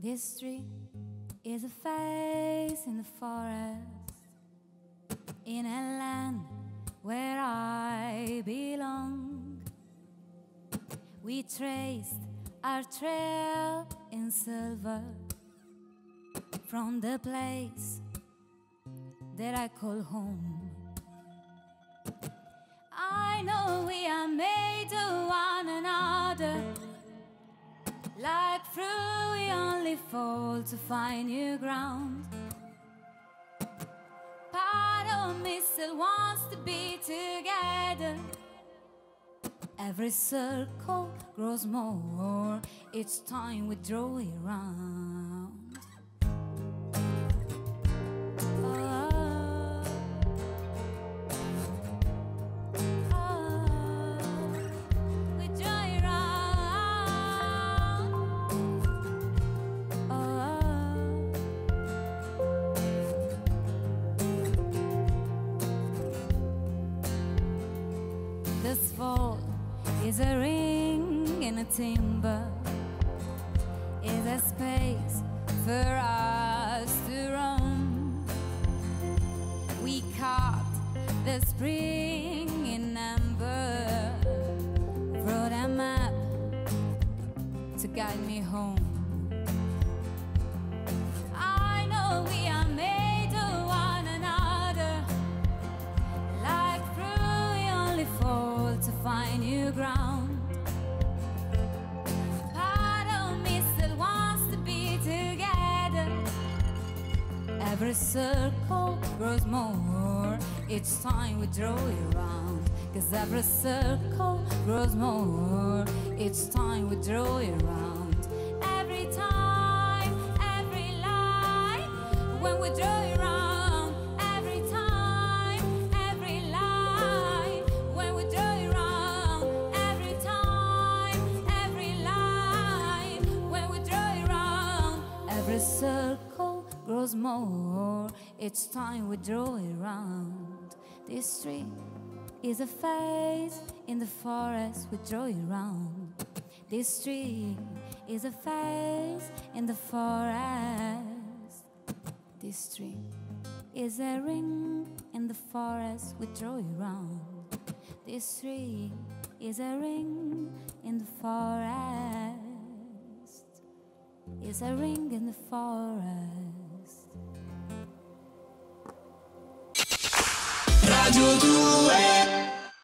This tree is a face in the forest, in a land where I belong. We traced our trail in silver from the place that I call home. I know we are made to one another. Like fruit, we fall to find new ground. Part of me still wants to be together. Every circle grows more each time we draw it round. This fall is a ring in a timber, is a space for us to roam. We carved the spring in amber, wrote a map to guide me home. Part of me still wants to be together. Every circle grows more each time we draw it round. Cause every circle grows more each time we draw it round. Every time, every line, when we draw it round. Circle grows more each time we draw it round. This tree is a face in the forest we draw it round. This tree is a face in the forest. This tree is a ring in the forest we draw it round. This tree is a ring in the forest. Is a ring in the forest. Radio 2